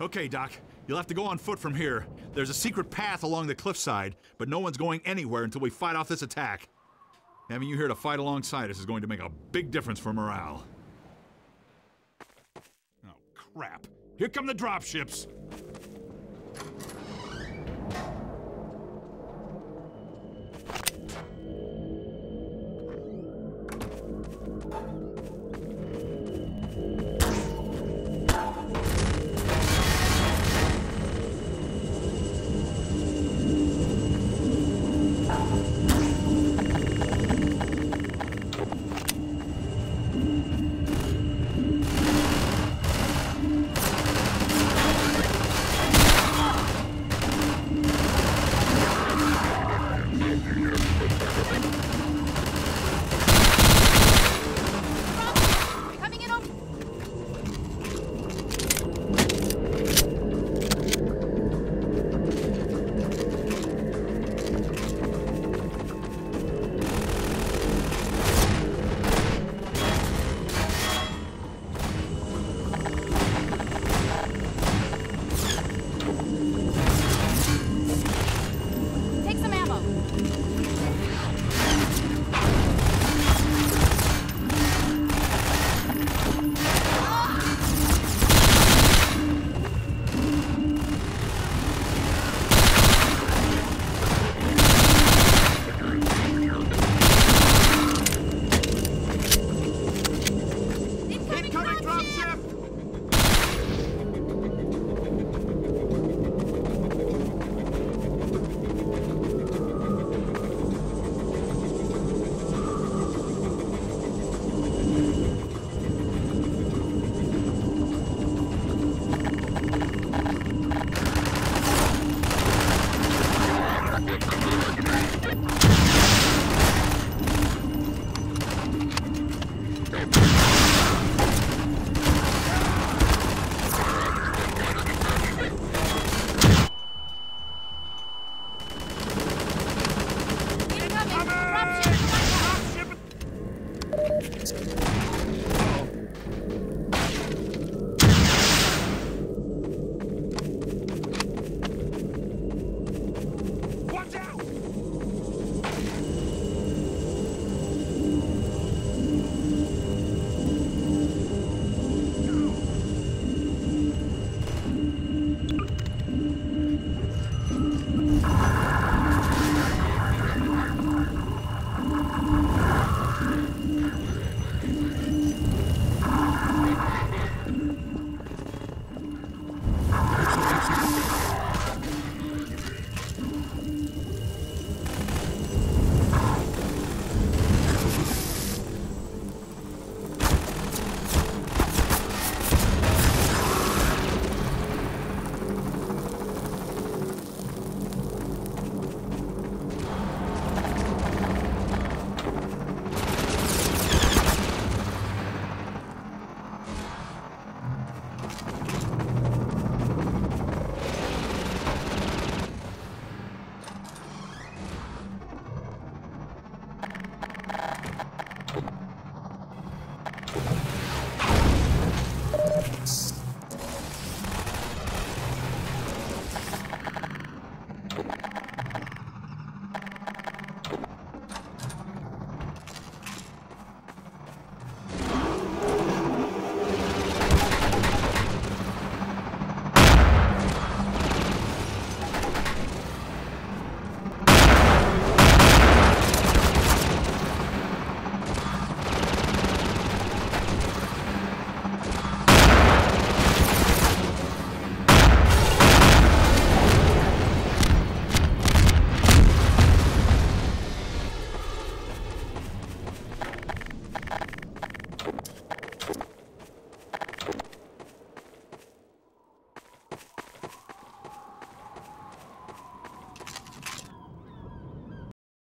Okay, Doc. You'll have to go on foot from here. There's a secret path along the cliffside, but no one's going anywhere until we fight off this attack. Having you here to fight alongside us is going to make a big difference for morale. Oh, crap. Here come the dropships! Dropship!